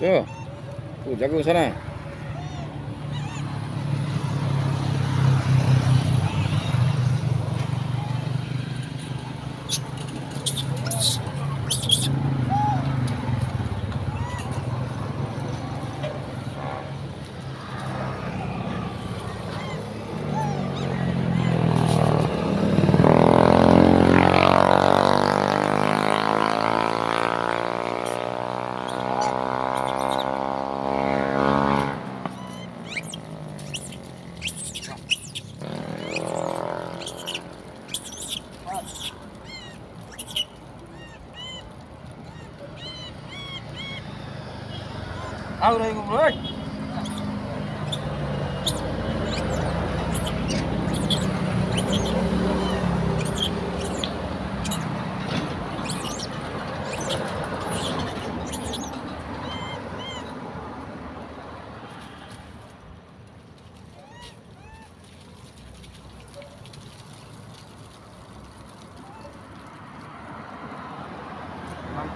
Tu. Tu jaga sana. Ăn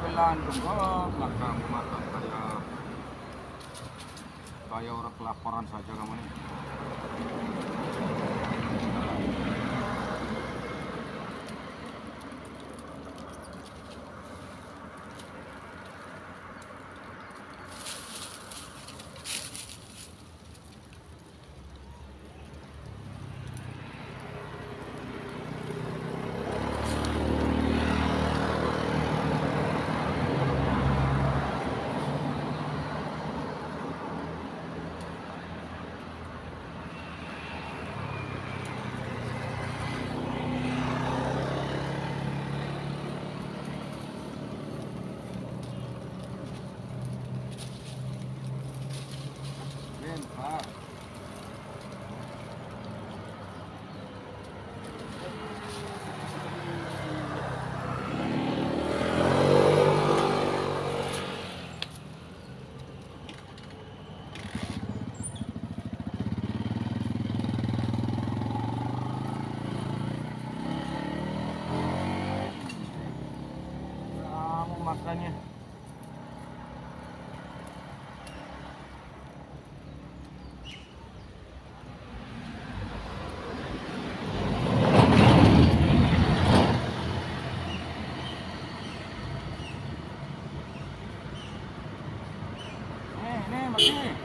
cơm lăn đúng không? Mang lỡ những video hấp dẫn kayak orang kelaparan saja kamu nih. นพา 嗯。